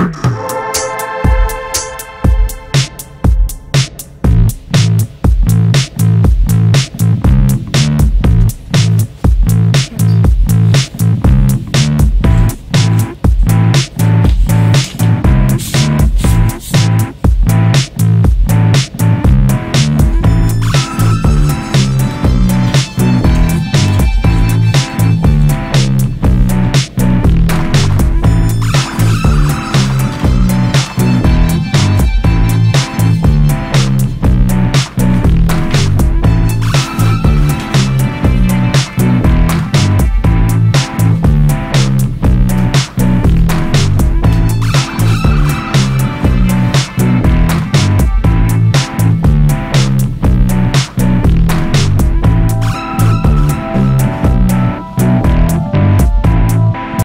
you.